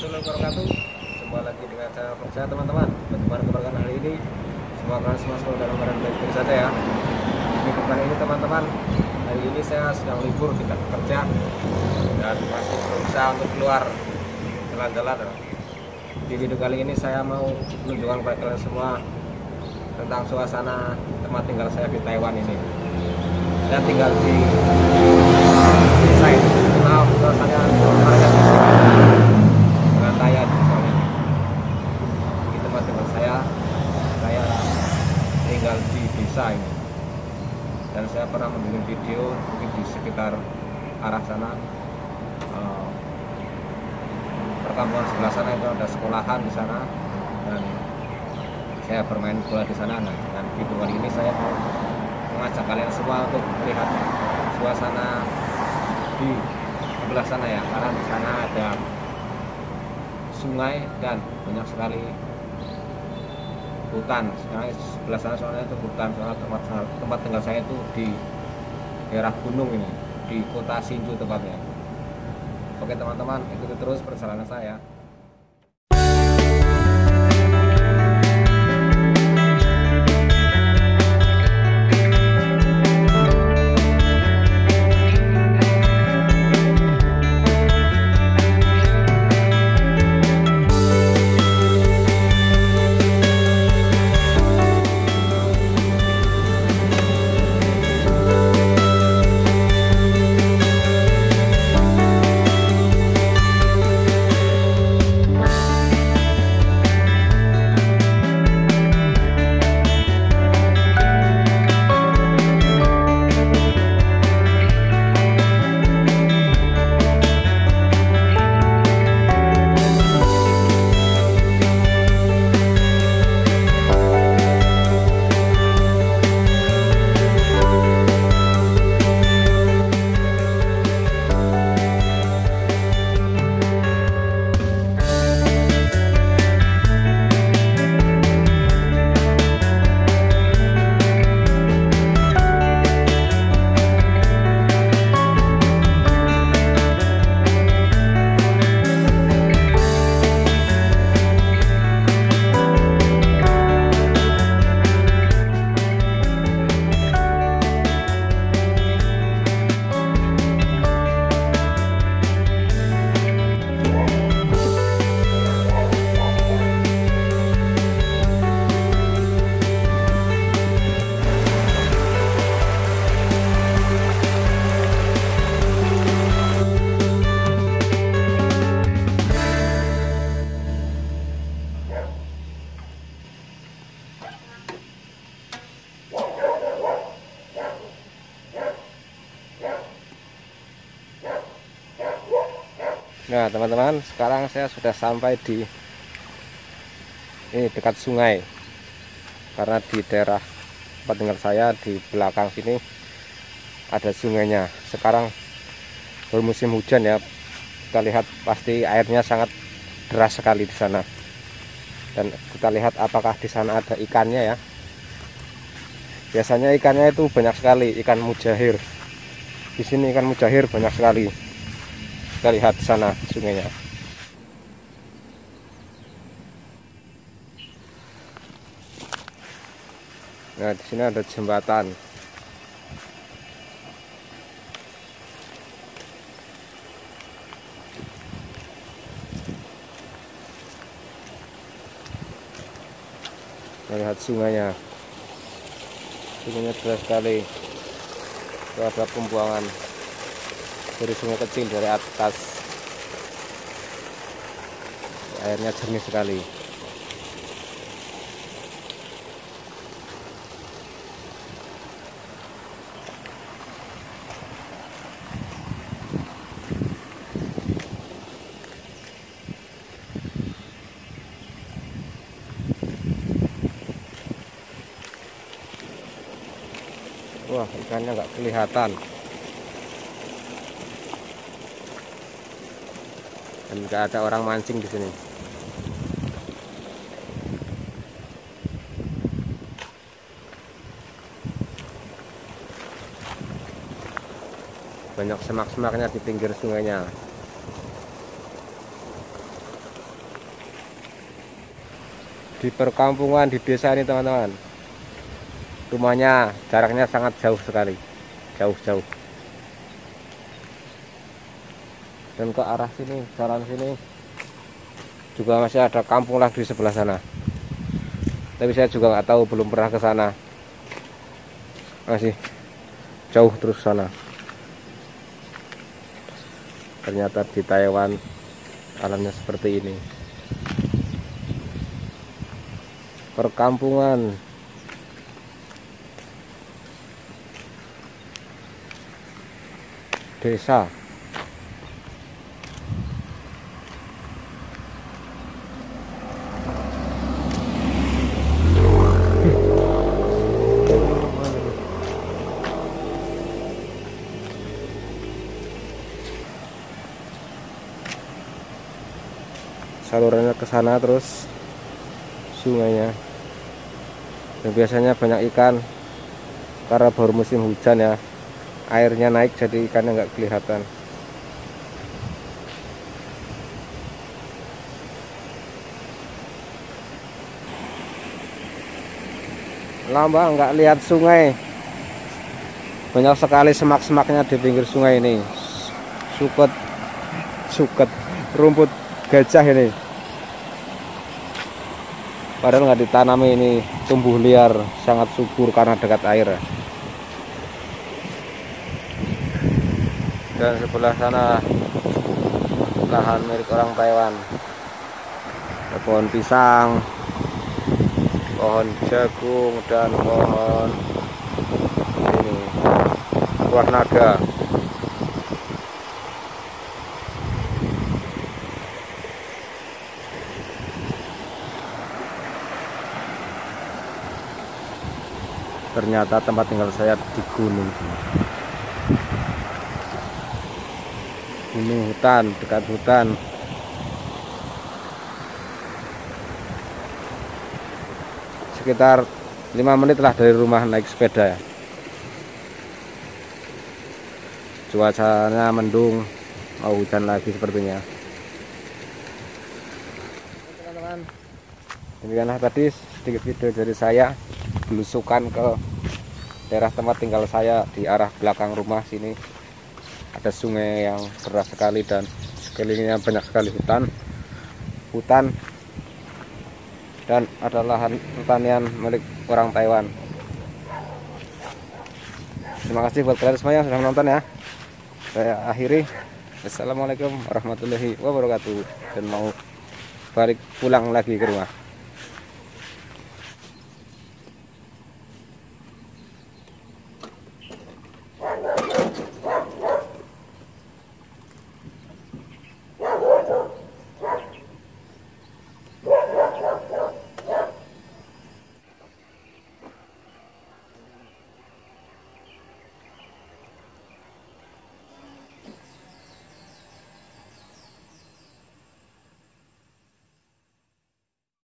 warahmatullahi wabarakatuh. Jumpa lagi dengan channel kerja teman-teman. Bagaimana keberkahan hari ini. Semoga semua selalu dalam keadaan baik-baik saja ya. Di depan ini teman-teman Hari ini saya sedang libur tidak bekerja Dan masih berusaha untuk keluar Jalan-jalan. Di video kali ini saya mau menunjukkan kepada kalian semua Tentang suasana tempat tinggal saya di Taiwan ini. Saya tinggal di Saya Maaf suasananya dengan saya soalnya di tempat tinggal saya saya tinggal di desa ini dan membuat video mungkin di sekitar arah sana. Perkampungan sebelah sana itu ada sekolahan di sana dan saya bermain bola di sana. Nah, dan video kali ini saya mau mengajak kalian semua untuk melihat suasana di sebelah sana ya. Karena di sana ada sungai dan banyak sekali hutan. Sekarang sebelah sana soalnya itu hutan soalnya tempat tempat tinggal saya itu di daerah gunung ini di kota Sinju tepatnya. Oke teman-teman ikuti terus perjalanan saya Nah teman-teman sekarang saya sudah sampai di ini dekat sungai. Karena di daerah tinggal saya di belakang sini ada sungainya. Sekarang bermusim hujan ya. Kita lihat pasti airnya sangat deras sekali di sana. Dan kita lihat apakah di sana ada ikannya ya. Biasanya ikannya itu banyak sekali ikan mujahir. Di sini ikan mujahir banyak sekali kita lihat sana sungainya. Nah di sini ada jembatan. Kita lihat sungainya. Sungainya deras sekali. Ada pembuangan dari sungai kecil dari atas. Airnya jernih sekali. Wah ikannya nggak kelihatan dan nggak ada orang mancing di sini. Banyak semak-semaknya di pinggir sungainya. Di perkampungan di desa ini teman-teman rumahnya jaraknya sangat jauh sekali. Jauh-jauh. Dan ke arah sini jalan sini. Juga masih ada kampung lagi di sebelah sana. Tapi saya juga nggak tahu belum pernah ke sana. Masih jauh terus sana. Ternyata di Taiwan alamnya seperti ini. Perkampungan. Desa salurannya ke sana terus sungainya. Dan biasanya banyak ikan karena baru musim hujan ya airnya naik jadi ikannya nggak kelihatan. Lamba nggak lihat sungai. Banyak sekali semak-semaknya di pinggir sungai ini. Suket suket rumput gajah ini. Padahal nggak ditanami ini tumbuh liar sangat subur karena dekat air. Dan sebelah sana lahan milik orang Taiwan. Pohon pisang pohon jagung dan pohon ini buah naga ternyata tempat tinggal saya di gunung. Gunung hutan dekat hutan. Sekitar lima menit lah dari rumah naik sepeda. Ya cuacanya mendung mau hujan lagi sepertinya. Teman-teman demikianlah tadi sedikit video dari saya belusukan ke daerah tempat tinggal saya di arah belakang rumah sini. Ada sungai yang deras sekali dan sekelilingnya banyak sekali hutan. Hutan dan ada lahan pertanian milik orang Taiwan. Terima kasih buat kalian semua yang sudah menonton ya. Saya akhiri. Assalamualaikum warahmatullahi wabarakatuh. Dan mau balik pulang lagi ke rumah